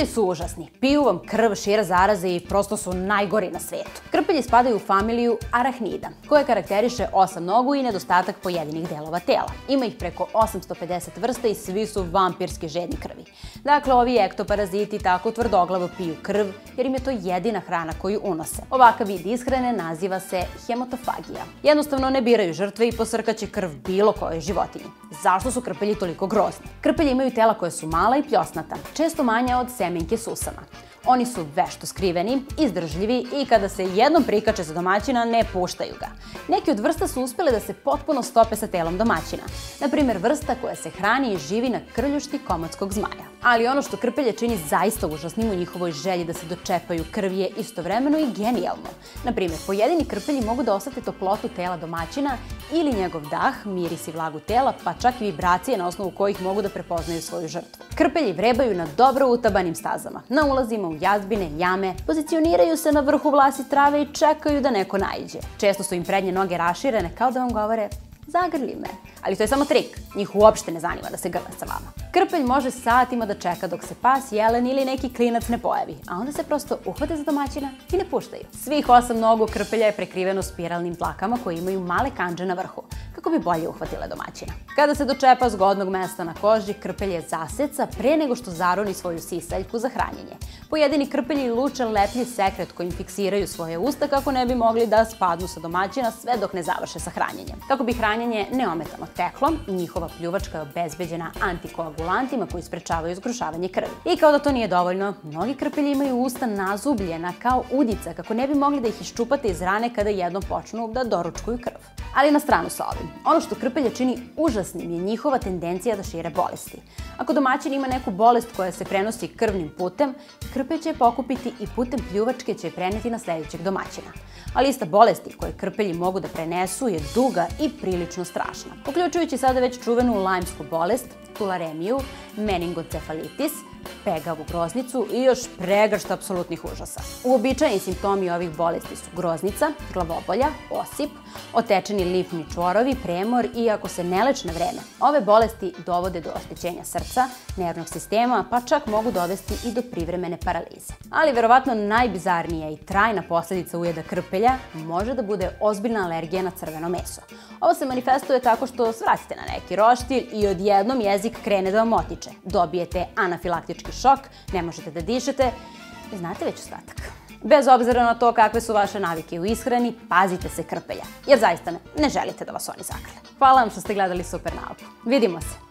Krpelji su užasni, piju vam krv, šira zaraze i prosto su najgori na svetu. Krpelji spadaju u familiju arahnida, koja karakteriše osam nogu i nedostatak pojedinih delova tela. Ima ih preko 850 vrsta i svi su vampirski žedni krvi. Dakle, ovi ektoparaziti tako tvrdoglavo piju krv, jer im je to jedina hrana koju unose. Ovakav vid ishrane naziva se hemotofagija. Jednostavno ne biraju žrtve i posrkaće krv bilo kojoj životinji. Zašto su krpelji toliko grozni? Krpelji imaju tela koje su mala i pljosnata, često manja od semenke susama. Oni su vešto skriveni, izdržljivi i kada se jednom prikače za domaćina, ne puštaju ga. Neki od vrsta su uspele da se potpuno stope sa telom domaćina. Naprimer, vrsta koja se hrani i živi na krljušti komotskog zmaja. Ali ono što krpelje čini zaista užasnim u njihovoj želji da se dočepaju krv je istovremeno i genijalno. Naprimer, pojedini krpelji mogu da osete toplotu tela domaćina ili njegov dah, miris i vlagu tela, pa čak i vibracije na osnovu kojih mogu da prepoznaju svoju žrtvu. Krpelji vrebaju na dobro utabanim stazama, na ulazima u jazbine, jame, pozicioniraju se na vrhu vlasi trave i čekaju da neko najđe. Često su im prednje noge raširene kao da vam govore zagrli me. Ali to je samo trik, njih uopšte ne zanima da se grle sa vama. Krpelj može satima da čeka dok se pas, jelen ili neki klinac ne pojavi, a onda se prosto uhvate za domaćina i ne puštaju. Svih osam nogu krpelja je prekriveno spiralnim plakama koje imaju male kanđe na vrhu kako bi bolje uhvatile domaćina. Kada se dočepa zgodnog mesta na koži, krpelje zaseca pre nego što zaroni svoju sisaljku za hranjenje. Pojedini krpelji luče leplji sekret kojim fiksiraju svoje usta kako ne bi mogli da spadnu sa domaćina sve dok ne završe sa hranjenjem. Kako bi hranjenje neometano teklo, njihova pljuvačka je obezbeđena antikoagulantima koji sprečavaju zgrušavanje krvi. I kao da to nije dovoljno, mnogi krpelji imaju usta nazubljena kao udica kako ne bi mogli da ih iščupate iz rane kada jednom počnu da doručkuju krv. Ali na stranu sa ovim. Ono što krpelja čini užasnim je njihova tendencija da šire bolesti. Ako domaćin ima neku bolest koja se prenosi krvnim putem, krpelj će je pokupiti i putem pljuvačke će je preneti na sledećeg domaćina. A lista bolesti koje krpelji mogu da prenesu je duga i prilično strašna. Uključujući sada već čuvenu lajmsku bolest, tularemiju, meningocefalitis, pegavu groznicu i još pregršt apsolutnih užasa. Uobičajeni simptomi ovih bolesti su groznica, glavobolja, osip, otečeni lipni čvorovi, premor i ako se ne leč na vreme. Ove bolesti dovode do oštećenja srca, nervnog sistema, pa čak mogu dovesti i do privremene paralize. Ali verovatno najbizarnija i trajna posledica ujeda krpelja može da bude ozbiljna alergija na crveno meso. Ovo se manifestuje tako što svratite na neki roštilj i odjednom jezik krene da vam otiče. Dobijete anafilaktički šok, ne možete da dišete i znate već ostatak. Bez obzira na to kakve su vaše navike u ishrani, pazite se krpelja, jer zaista ne, ne želite da vas oni zakrle. Hvala vam što ste gledali Super nauku. Vidimo se!